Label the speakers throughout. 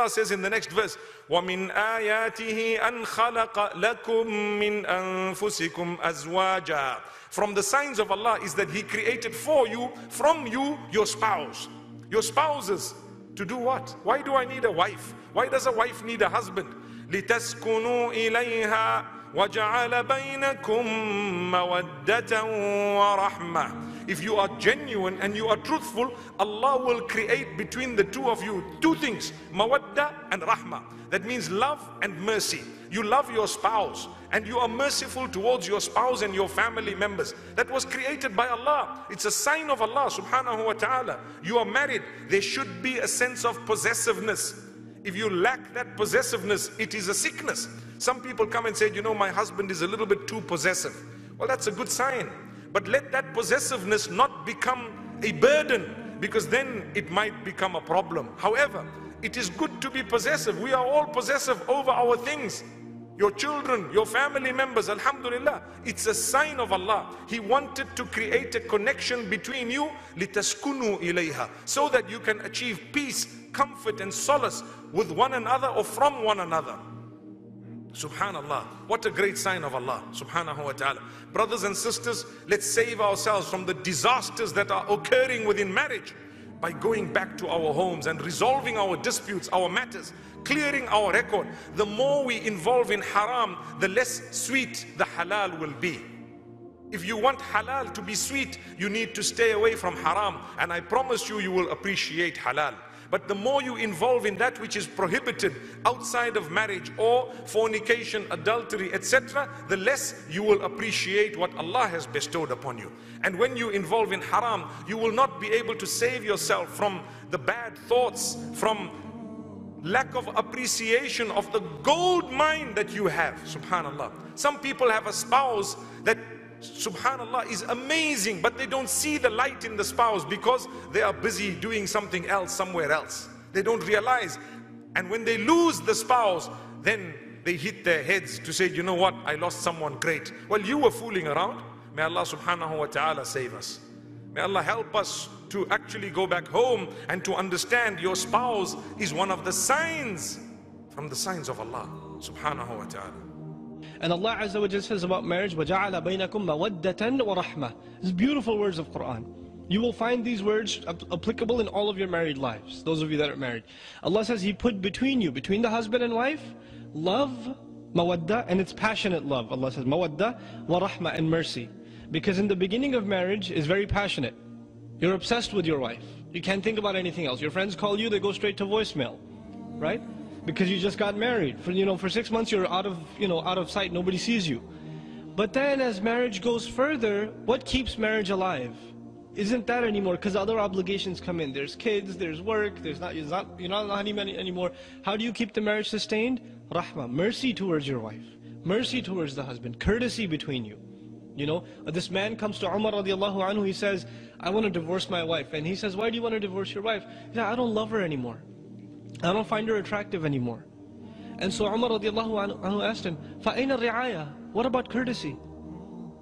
Speaker 1: Allah says in the next verse, وَمِنْ آيَاتِهِ أَنْ خَلَقَ لَكُم مِّنْ أَنفُسِكُمْ أَزْوَاجًا From the signs of Allah is that He created for you, from you, your spouse. Your spouses. To do what? Why do I need a wife? Why does a wife need a husband? لِتَسْكُنُوا إِلَيْهَا وَجَعَلَ بَيْنَكُم مَّوَدَّةً وَرَحْمَةً if you are genuine and you are truthful, Allah will create between the two of you two things, mawadda and rahmah. That means love and mercy. You love your spouse and you are merciful towards your spouse and your family members. That was created by Allah. It's a sign of Allah subhanahu wa ta'ala. You are married. There should be a sense of possessiveness. If you lack that possessiveness, it is a sickness. Some people come and say, you know, my husband is a little bit too possessive. Well, that's a good sign. But let that possessiveness not become a burden because then it might become a problem. However, it is good to be possessive. We are all possessive over our things. Your children, your family members, Alhamdulillah. It's a sign of Allah. He wanted to create a connection between you, لِتَسْكُنُوا إِلَيْهَا So that you can achieve peace, comfort and solace with one another or from one another. Subhanallah. What a great sign of Allah. Subhanahu wa ta'ala. Brothers and sisters, let's save ourselves from the disasters that are occurring within marriage by going back to our homes and resolving our disputes, our matters, clearing our record. The more we involve in haram, the less sweet the halal will be. If you want halal to be sweet, you need to stay away from haram. And I promise you, you will appreciate halal. But the more you involve in that which is prohibited outside of marriage or fornication, adultery, etc., the less you will appreciate what Allah has bestowed upon you. And when you involve in haram, you will not be able to save yourself from the bad thoughts, from lack of appreciation of the gold mine that you have. Subhanallah. Some people have a spouse that subhanallah is amazing but they don't see the light in the spouse because they are busy doing something else somewhere else. They don't realize. And when they lose the spouse then they hit their heads to say you know what? I lost someone great. Well you were fooling around. May Allah subhanahu wa ta'ala save us. May Allah help us to actually go back home and to understand your spouse is one of the signs from the signs of Allah subhanahu wa ta'ala
Speaker 2: and Allah Azza wa Jalla says about marriage, وَجَعَلَ بَيْنَكُمْ مَوَدَّةً وَرَحْمَةً These beautiful words of Quran. You will find these words applicable in all of your married lives, those of you that are married. Allah says He put between you, between the husband and wife, love, mawadda, and it's passionate love. Allah says mawadda wa rahma and mercy. Because in the beginning of marriage is very passionate. You're obsessed with your wife. You can't think about anything else. Your friends call you, they go straight to voicemail. Right? Because you just got married. For you know, for six months you're out of you know out of sight. Nobody sees you. But then as marriage goes further, what keeps marriage alive? Isn't that anymore? Because other obligations come in. There's kids, there's work, there's not, you're not, you're not honeymoon anymore. How do you keep the marriage sustained? Rahma, mercy towards your wife, mercy towards the husband, courtesy between you. You know, this man comes to Umar radiallahu anhu, he says, I want to divorce my wife. And he says, why do you want to divorce your wife? He says, I don't love her anymore. I don't find her attractive anymore. And so Umar radiallahu anhu asked him, فَأَيْنَ الرِّعَايَةِ What about courtesy?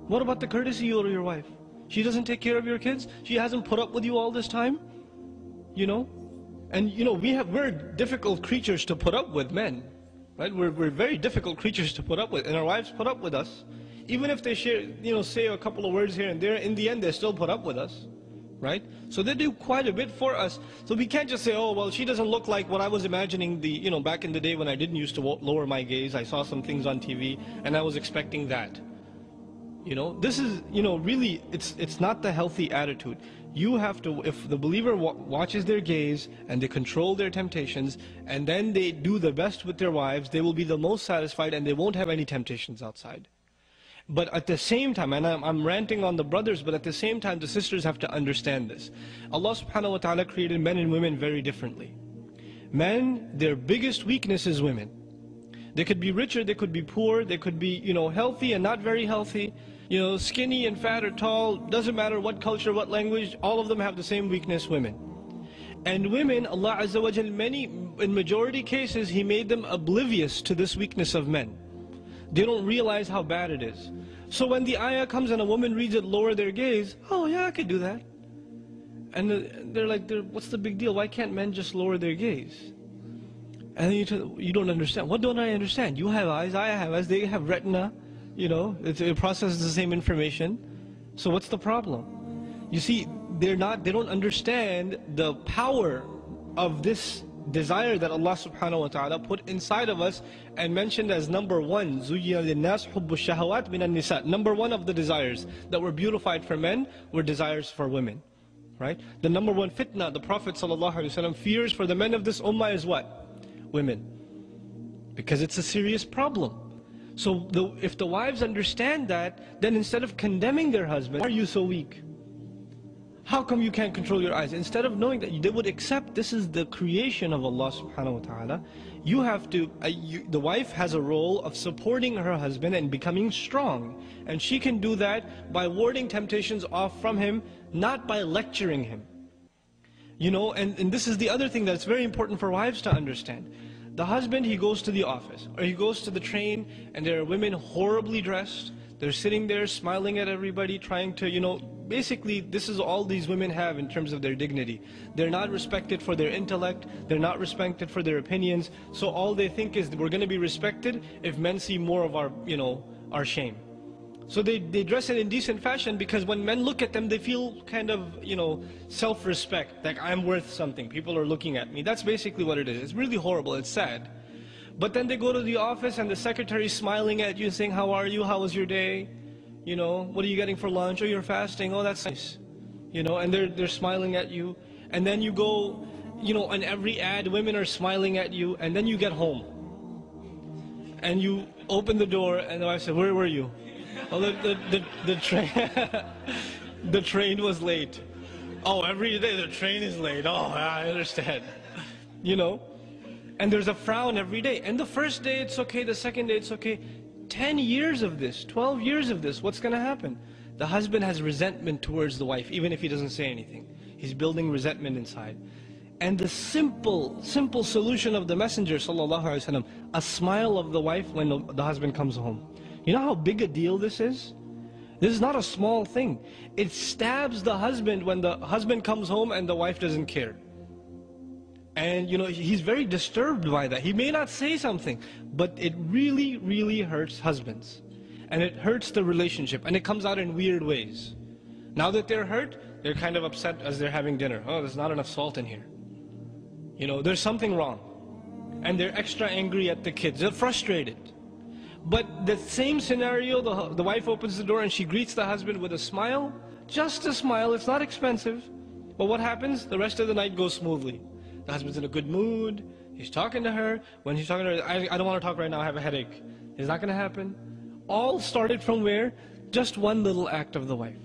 Speaker 2: What about the courtesy you owe your wife? She doesn't take care of your kids? She hasn't put up with you all this time? You know? And you know, we have, we're difficult creatures to put up with, men. Right? We're, we're very difficult creatures to put up with. And our wives put up with us. Even if they share, you know, say a couple of words here and there, in the end they still put up with us right? So they do quite a bit for us. So we can't just say, oh, well, she doesn't look like what I was imagining the, you know, back in the day when I didn't used to lower my gaze. I saw some things on TV and I was expecting that. You know, this is, you know, really, it's, it's not the healthy attitude. You have to, if the believer watches their gaze and they control their temptations and then they do the best with their wives, they will be the most satisfied and they won't have any temptations outside. But at the same time, and I'm, I'm, ranting on the brothers, but at the same time, the sisters have to understand this. Allah subhanahu wa ta'ala created men and women very differently. Men, their biggest weakness is women. They could be richer, they could be poor, they could be, you know, healthy and not very healthy, you know, skinny and fat or tall, doesn't matter what culture, what language, all of them have the same weakness, women. And women, Allah Azza wa Jal, many, in majority cases, He made them oblivious to this weakness of men. They don't realize how bad it is. So when the ayah comes and a woman reads it, lower their gaze, oh yeah, I could do that. And they're like, they're, what's the big deal? Why can't men just lower their gaze? And you, tell, you don't understand. What don't I understand? You have eyes, I have eyes, they have retina. You know, it, it processes the same information. So what's the problem? You see, they're not, they don't understand the power of this desire that Allah subhanahu wa ta'ala put inside of us and mentioned as number one, Number one of the desires that were beautified for men were desires for women. Right? The number one fitna the Prophet ﷺ fears for the men of this ummah is what? Women. Because it's a serious problem. So the, if the wives understand that, then instead of condemning their husband, are you so weak? How come you can't control your eyes? Instead of knowing that they would accept this is the creation of Allah subhanahu wa ta'ala, you have to, uh, you, the wife has a role of supporting her husband and becoming strong. And she can do that by warding temptations off from him, not by lecturing him. You know, and, and this is the other thing that's very important for wives to understand. The husband, he goes to the office, or he goes to the train, and there are women horribly dressed, they're sitting there smiling at everybody, trying to, you know, basically this is all these women have in terms of their dignity. They're not respected for their intellect, they're not respected for their opinions, so all they think is we're going to be respected if men see more of our, you know, our shame. So they, they dress in indecent fashion because when men look at them, they feel kind of, you know, self-respect, like I'm worth something, people are looking at me. That's basically what it is. It's really horrible, it's sad. But then they go to the office and the secretary's smiling at you saying, how are you? How was your day? You know, what are you getting for lunch? Oh, you're fasting. Oh, that's nice. You know, and they're, they're smiling at you. And then you go, you know, on every ad, women are smiling at you. And then you get home. And you open the door and the wife said, where were you? Oh, the, the, the, the train, the train was late. Oh, every day the train is late. Oh, I understand. You know, and there's a frown every day. And the first day it's okay, the second day it's okay. 10 years of this, 12 years of this, what's going to happen? The husband has resentment towards the wife, even if he doesn't say anything. He's building resentment inside. And the simple, simple solution of the Messenger, وسلم, a smile of the wife when the, the husband comes home. You know how big a deal this is? This is not a small thing. It stabs the husband when the husband comes home and the wife doesn't care. And you know, he's very disturbed by that. He may not say something, but it really, really hurts husbands. And it hurts the relationship. And it comes out in weird ways. Now that they're hurt, they're kind of upset as they're having dinner. Oh, there's not enough salt in here. You know, there's something wrong. And they're extra angry at the kids. They're frustrated. But the same scenario, the, the wife opens the door and she greets the husband with a smile. Just a smile, it's not expensive. But what happens? The rest of the night goes smoothly. The husband's in a good mood. He's talking to her. When he's talking to her, I, I don't want to talk right now, I have a headache. Is that going to happen? All started from where? Just one little act of the wife.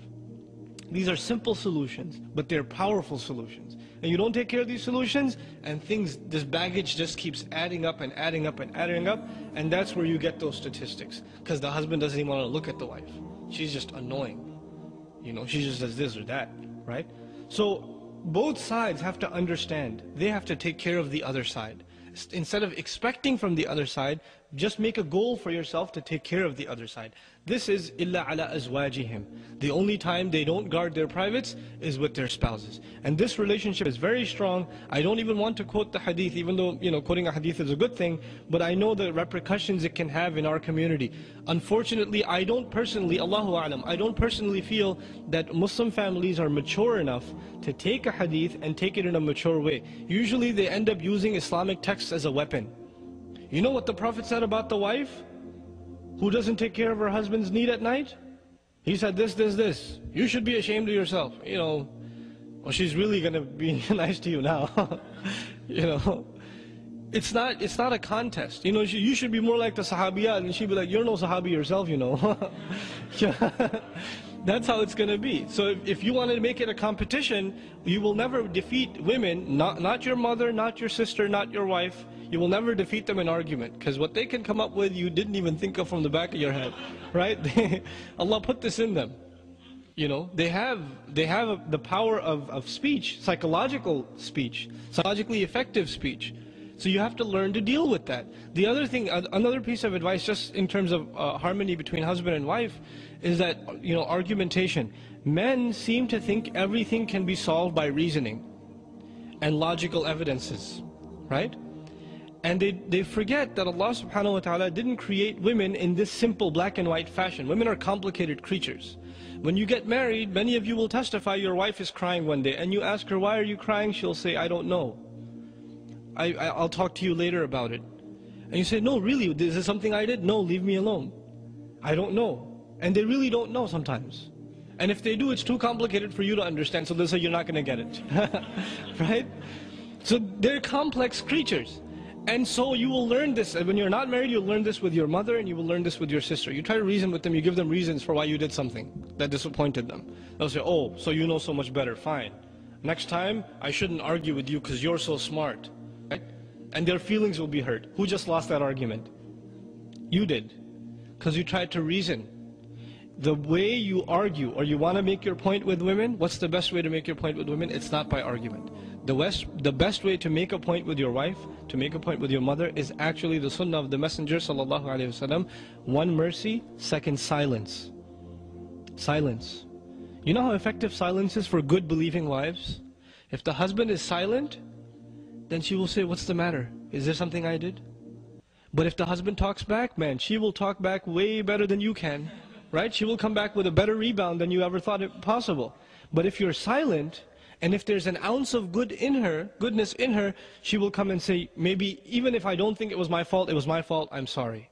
Speaker 2: These are simple solutions, but they're powerful solutions. And you don't take care of these solutions, and things, this baggage just keeps adding up and adding up and adding up, and that's where you get those statistics. Because the husband doesn't even want to look at the wife. She's just annoying. You know, she just does this or that, right? So both sides have to understand. They have to take care of the other side. Instead of expecting from the other side, just make a goal for yourself to take care of the other side. This is illa ala azwajihim. The only time they don't guard their privates is with their spouses. And this relationship is very strong. I don't even want to quote the hadith, even though you know quoting a hadith is a good thing, but I know the repercussions it can have in our community. Unfortunately, I don't personally, Allahu Alam, I don't personally feel that Muslim families are mature enough to take a hadith and take it in a mature way. Usually they end up using Islamic texts as a weapon. You know what the Prophet said about the wife? who doesn't take care of her husband's need at night? He said this, this, this. You should be ashamed of yourself. You know, well, she's really going to be nice to you now. you know, it's not, it's not a contest. You know, you should be more like the Sahabiyat, and she'd be like, you're no Sahabi yourself, you know. That's how it's going to be. So if you want to make it a competition, you will never defeat women, not, not your mother, not your sister, not your wife, you will never defeat them in argument because what they can come up with you didn't even think of from the back of your head, right? Allah put this in them. You know, they have they have the power of, of speech, psychological speech, psychologically effective speech. So you have to learn to deal with that. The other thing, another piece of advice, just in terms of uh, harmony between husband and wife, is that you know argumentation. Men seem to think everything can be solved by reasoning and logical evidences, right? And they, they forget that Allah subhanahu wa ta'ala didn't create women in this simple black and white fashion. Women are complicated creatures. When you get married, many of you will testify your wife is crying one day and you ask her, why are you crying? She'll say, I don't know. I, I, I'll talk to you later about it. And you say, no, really, is this something I did? No, leave me alone. I don't know. And they really don't know sometimes. And if they do, it's too complicated for you to understand, so they say you're not going to get it. right? So they're complex creatures. And so you will learn this, when you're not married, you'll learn this with your mother and you will learn this with your sister. You try to reason with them, you give them reasons for why you did something that disappointed them. They'll say, oh, so you know so much better, fine. Next time, I shouldn't argue with you because you're so smart. Right? And their feelings will be hurt. Who just lost that argument? You did. Because you tried to reason. The way you argue or you want to make your point with women, what's the best way to make your point with women? It's not by argument. The, West, the best way to make a point with your wife, to make a point with your mother, is actually the sunnah of the Messenger wasallam. One mercy, second silence. Silence. You know how effective silence is for good believing wives? If the husband is silent, then she will say, what's the matter? Is there something I did? But if the husband talks back, man, she will talk back way better than you can. Right? She will come back with a better rebound than you ever thought it possible. But if you're silent, and if there's an ounce of good in her, goodness in her, she will come and say, maybe even if I don't think it was my fault, it was my fault, I'm sorry.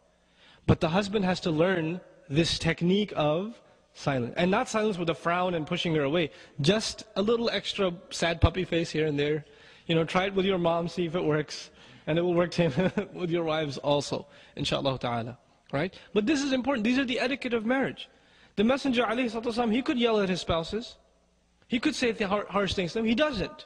Speaker 2: But the husband has to learn this technique of silence. And not silence with a frown and pushing her away. Just a little extra sad puppy face here and there. You know, try it with your mom, see if it works. And it will work with your wives also, inshallah ta'ala. Right? But this is important. These are the etiquette of marriage. The Messenger, alayhi he could yell at his spouses. He could say the harsh things to them. He doesn't.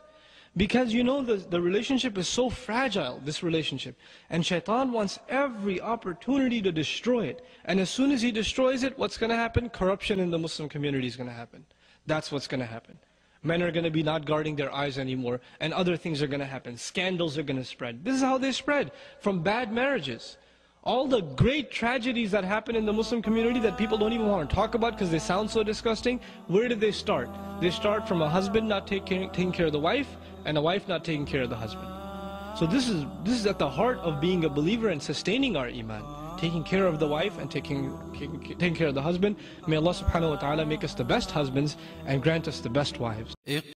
Speaker 2: Because you know the, the relationship is so fragile, this relationship. And shaitan wants every opportunity to destroy it. And as soon as he destroys it, what's going to happen? Corruption in the Muslim community is going to happen. That's what's going to happen. Men are going to be not guarding their eyes anymore. And other things are going to happen. Scandals are going to spread. This is how they spread. From bad marriages all the great tragedies that happen in the Muslim community that people don't even want to talk about because they sound so disgusting, where did they start? They start from a husband not taking, taking care of the wife and a wife not taking care of the husband. So this is, this is at the heart of being a believer and sustaining our iman. Taking care of the wife and taking, taking care of the husband. May Allah subhanahu wa ta'ala make us the best husbands and grant us the best wives.